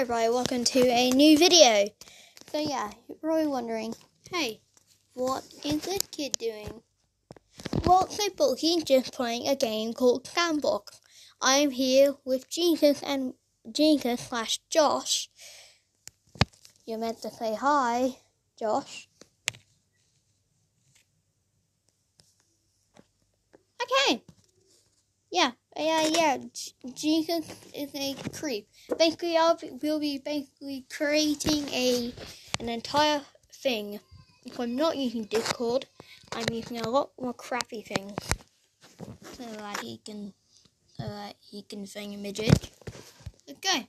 everybody, welcome to a new video. So yeah, you're probably wondering, hey, what is this kid doing? Well, simple, he's just playing a game called Sandbox. I'm here with Jesus and Jesus slash Josh. You're meant to say hi, Josh. Okay. Yeah, yeah, yeah. Jesus is a creep. Basically, I'll be, we'll be basically creating a an entire thing. If I'm not using Discord, I'm using a lot more crappy things so that he can so that he can sing a midget. Okay.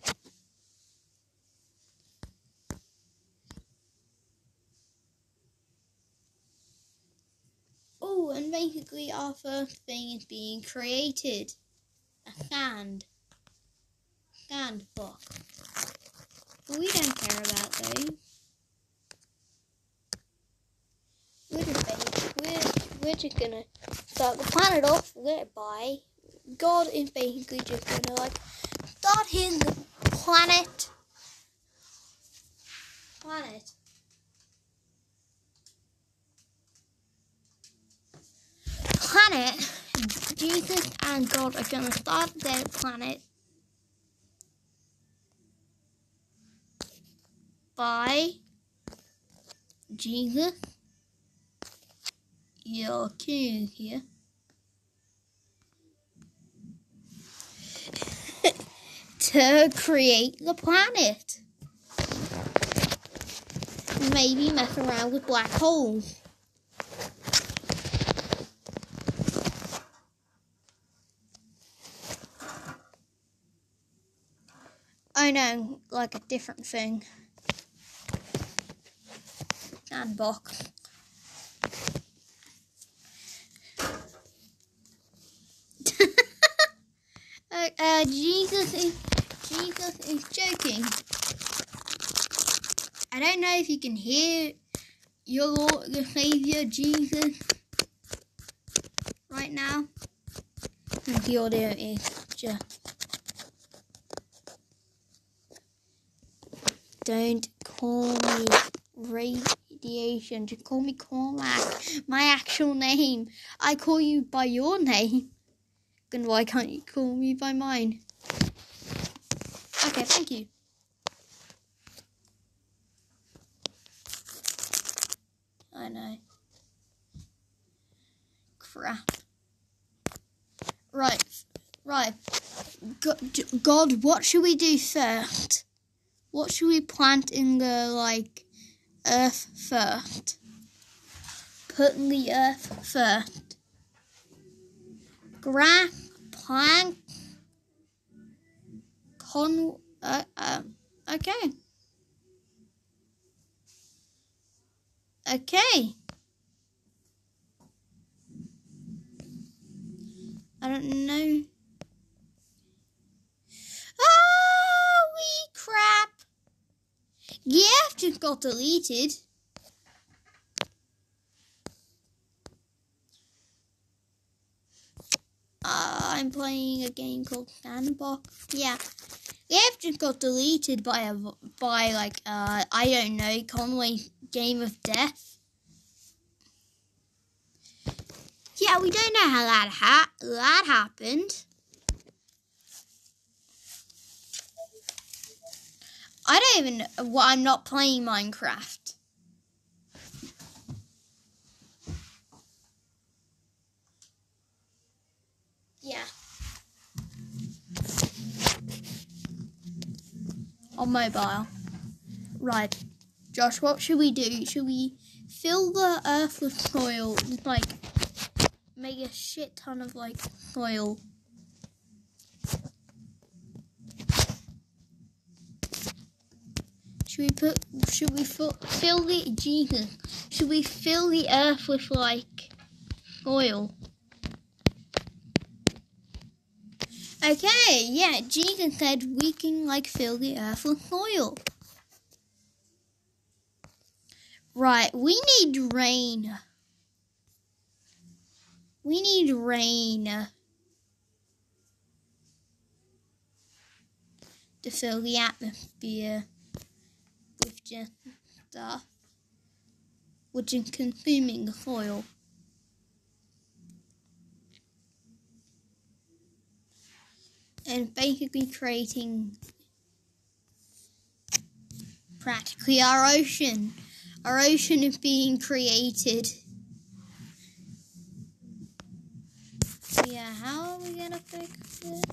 Oh, and basically our first thing is being created. A sand. Sandbox. But we don't care about those. We're just, we're, we're just gonna start the planet off whereby God is basically just gonna like start his planet. Planet. planet, Jesus and God are going to start their planet by Jesus. Your king here. to create the planet. Maybe mess around with black holes. Oh no, like a different thing. Sandbox. uh, uh, Jesus is Jesus is joking. I don't know if you can hear your Lord, the Savior Jesus right now. The audio is just. Don't call me radiation. Just call me Cormac. My actual name. I call you by your name. Then why can't you call me by mine? Okay, thank you. I know. Crap. Right, right. God, God, what should we do first? What should we plant in the like earth first? Put in the earth first. Grass, plant, con. Uh, uh, okay. Okay. I don't know. Oh, we crap. Yeah, just got deleted. Uh, I'm playing a game called Sandbox. Yeah, yeah, just got deleted by a by like uh I don't know Conway Game of Death. Yeah, we don't know how that ha- that happened. I don't even. Well, I'm not playing Minecraft. Yeah. On mobile. Right. Josh, what should we do? Should we fill the earth with soil? Like, make a shit ton of, like, soil. Should we put? Should we fill, the Jesus? Should we fill the earth with like oil? Okay, yeah. Jesus said we can like fill the earth with oil. Right, we need rain. We need rain. to fill the atmosphere stuff, which is consuming the soil. And basically creating practically our ocean. Our ocean is being created. Yeah, how are we gonna fix it?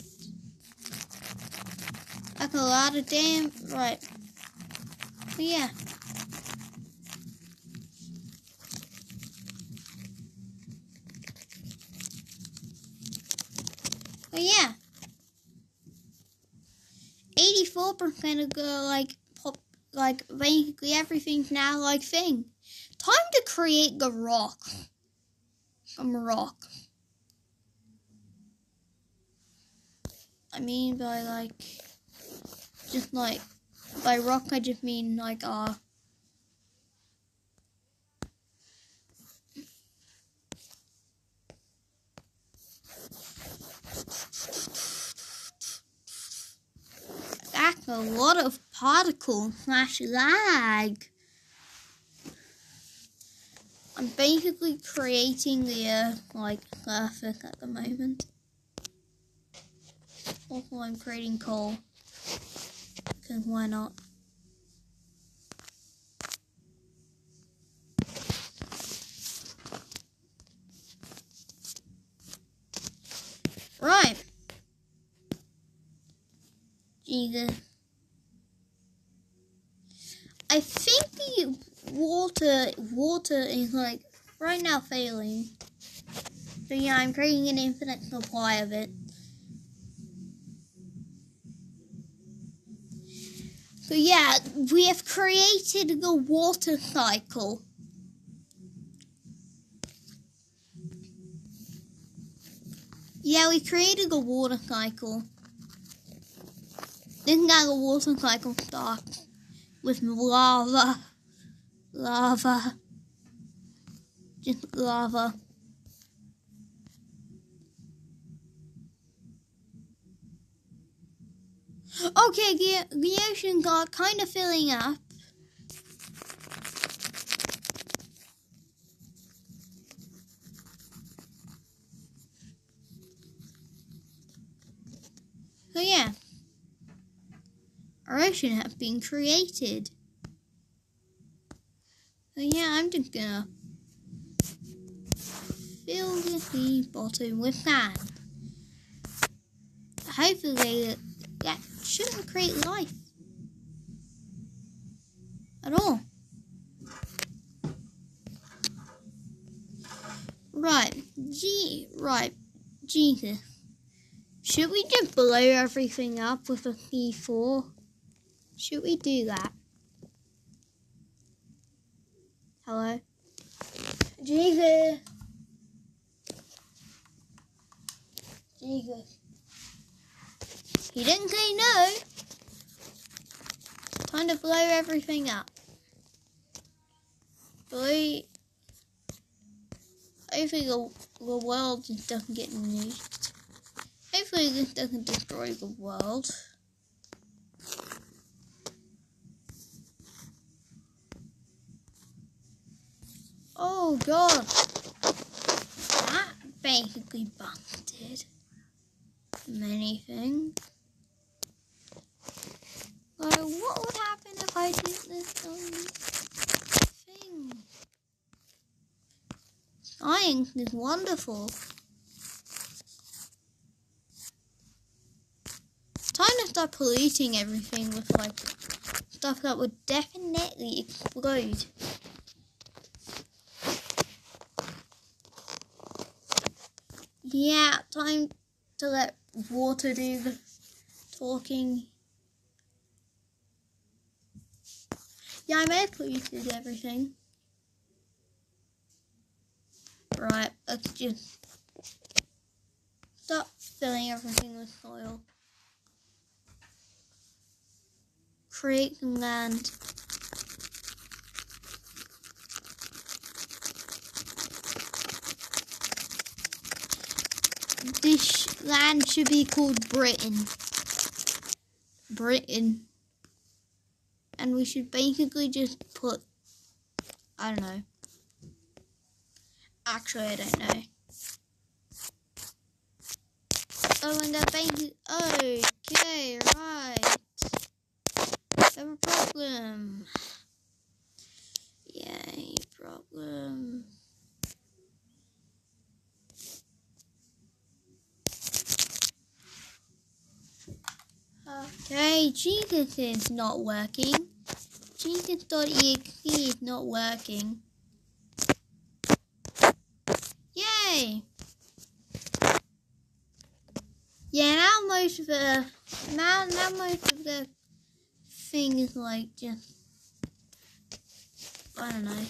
Like a lot of damn right. Yeah. But yeah. 84% of go like pop like basically everything's now like thing. Time to create the rock. Some rock. I mean by like just like by rock I just mean like uh that's a lot of particle slash lag. I'm basically creating the uh, like surface at the moment. Also, I'm creating coal. Because why not? Right. Jesus. I think the water water is like right now failing. So yeah, I'm creating an infinite supply of it. So yeah, we have created the water cycle. Yeah, we created the water cycle. Is how the water cycle starts with lava, lava, just lava. Okay, the, the ocean got kind of filling up. So yeah, our ocean has been created. So yeah, I'm just gonna fill the bottom with sand. Hopefully that shouldn't create life at all. Right, gee, right, Jesus. Should we just blow everything up with a C4? Should we do that? Hello? Jesus. He didn't say no. Time to blow everything up. Blow. Hopefully the, the world doesn't get nuked. Hopefully this doesn't destroy the world. Oh god. That basically busted many things. Like, what would happen if I did this um, thing? Science is wonderful. Time to start polluting everything with like stuff that would definitely explode. Yeah, time to let water do the talking. Yeah, I may have everything. Right, let's just stop filling everything with soil. Create some land. This land should be called Britain. Britain. And we should basically just put, I don't know. Actually, I don't know. Oh, and that bank okay, right. Have a problem. Yay, problem. Okay, Jesus is not working. Jesus.exe is not working. Yay! Yeah, now most of the now now most of the thing is like just I don't know.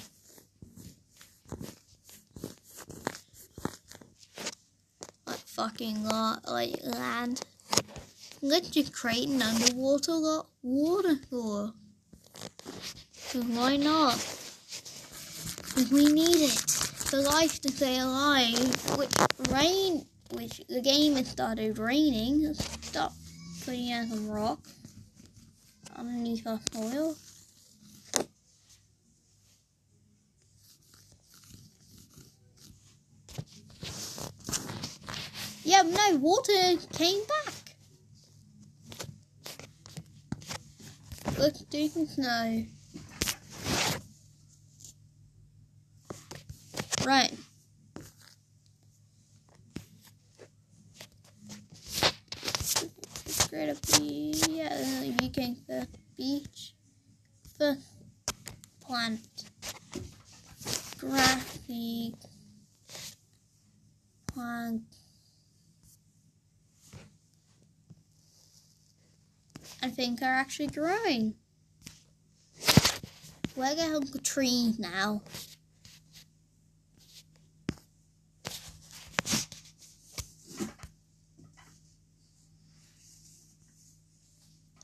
Like fucking lot like land. Let's just create an underwater lot water for. Cause why not? We need it for life to stay alive. Which rain which the game has started raining. Stop putting out some rock underneath our soil. Yeah, no, water came back. Let's do some snow. Right. Great up the yeah, you can the beach. The plant. Grassy plant. I think are actually growing. We're going to tree now.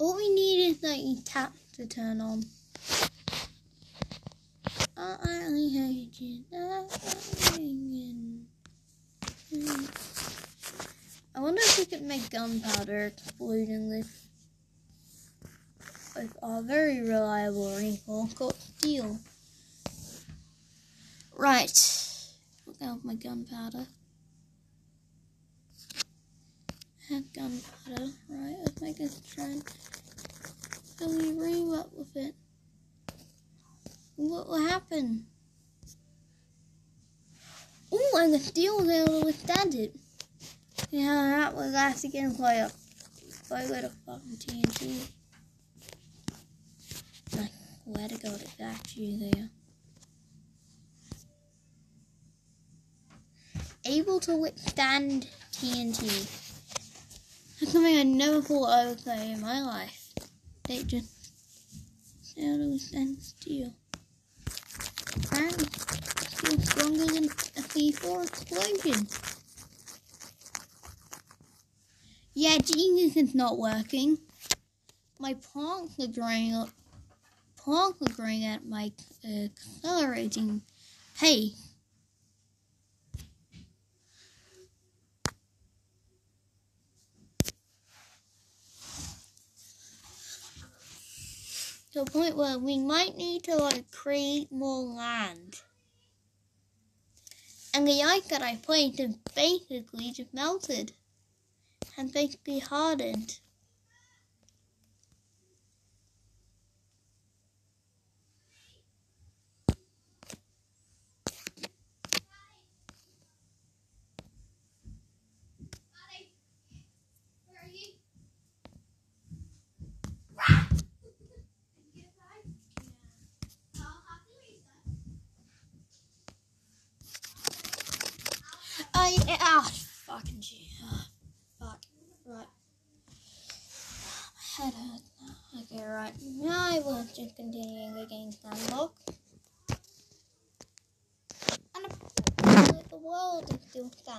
All we need is a tap to turn on. I only hate you. I wonder if we could make gunpowder explode in this with a very reliable wrinkle called steel. Right. Look out my gunpowder. Have gunpowder. Right, let's make a trend. So we ream up with it. What will happen? Oh, and the steel was able to withstand it. Yeah, that was last again quite a quite a little fucking TNT. Where to go to got you there. Able to withstand TNT. That's something I never thought I would say in my life. They just able to withstand steel. Apparently, stronger than a C4 explosion. Yeah, genius is not working. My plants are drying up conquering at my accelerating pace. To a point where we might need to like create more land. And the ice that I placed is basically just melted and basically hardened. I ah fucking gee. Ah, fuck. Right. My head hurts now. Okay, right. Now I will just continuing the game unlock. And the world is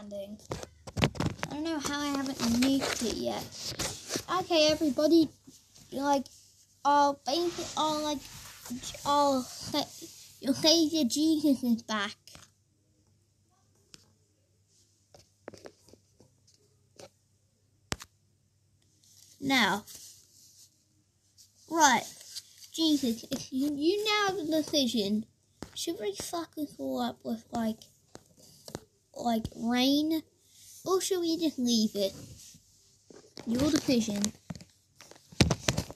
still standing. I don't know how I haven't nuked it yet. Okay, everybody, like, oh, basically, oh, like, oh, your Savior Jesus is back. Now, Right. Jesus, you, you now have a decision, should we fuck this all up with like, like rain, or should we just leave it? Your decision.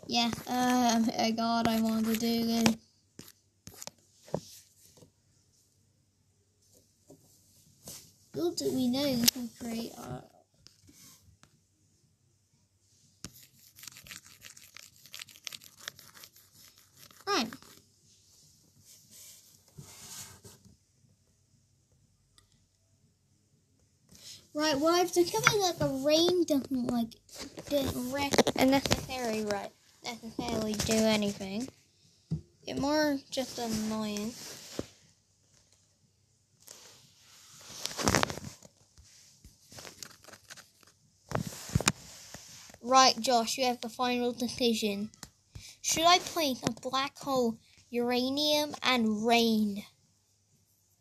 Yeah, uh, oh God, I want to do this. Little do we know this will create our Right. Right, well, if becoming like a rain doesn't like didn't necessarily right necessarily do anything. It more just annoying. Right, Josh, you have the final decision. Should I place a black hole, uranium, and rain,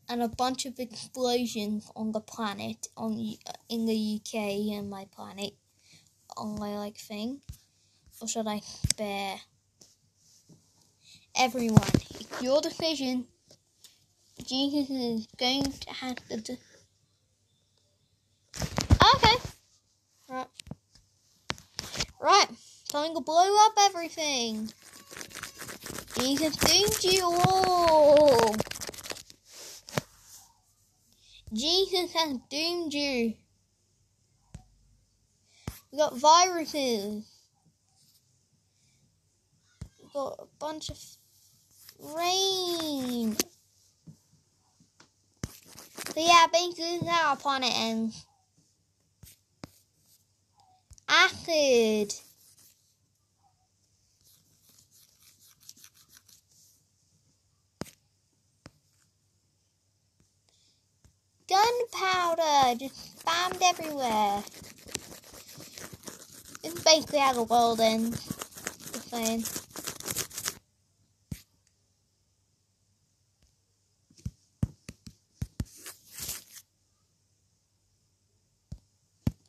and a bunch of explosions on the planet, on uh, in the UK and my planet, on my like thing, or should I spare everyone? It's your decision. Jesus is going to have to. okay. Right. Right. Time to blow up everything. Jesus doomed you all. Jesus has doomed you. We got viruses. We got a bunch of rain. So yeah, basically that's how our planet ends. Acid. Gunpowder just spammed everywhere. It's basically how the world ends. Just saying.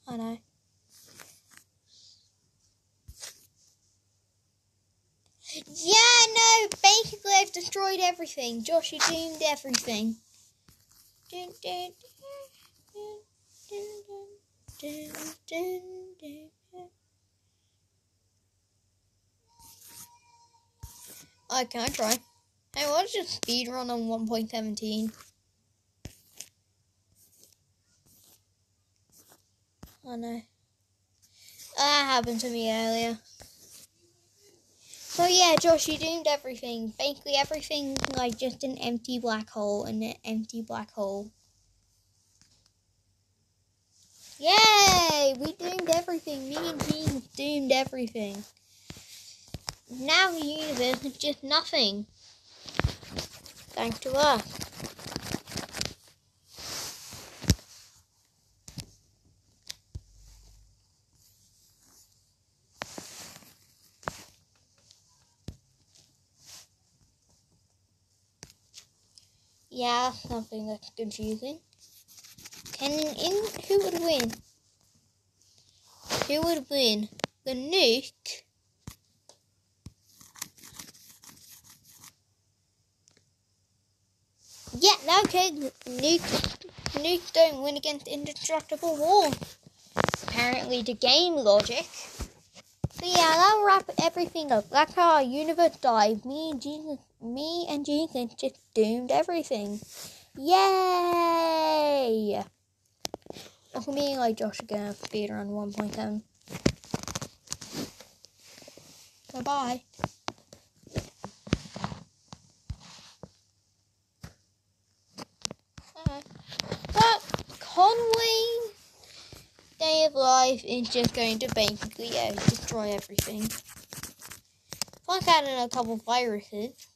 I know. Yeah, no, basically I've destroyed everything. Josh, you doomed everything. I can I try? Hey, what's just speed run on 1.17? Oh no. That happened to me earlier. So yeah, Josh, you doomed everything. Basically everything like just an empty black hole and an empty black hole. Yay! We doomed everything. Me and Jean doomed everything. Now the universe is just nothing. Thanks to us. Yeah, something that's confusing. Can in who would win? Who would win? The nuke? Yeah, no, okay. Nuke, nukes don't win against indestructible wall. Apparently, the game logic. So yeah, that'll wrap everything up. That's how our universe died. Me and Jesus, me and Jesus just doomed everything. Yay! Look at me like Josh again, speed around 1.7. Bye bye. But uh, uh, Conway Day of Life is just going to basically yeah, destroy everything. Plus added a couple viruses.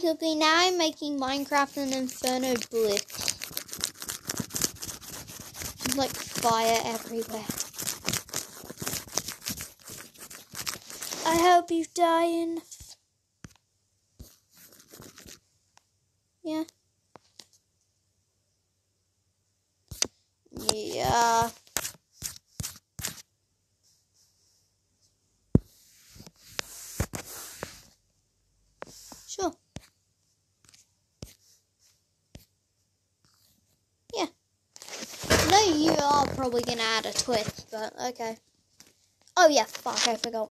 cookie. Now I'm making Minecraft and Inferno Blitz. There's like fire everywhere. I hope you die in probably gonna add a twist, but okay. Oh yeah, fuck, I forgot.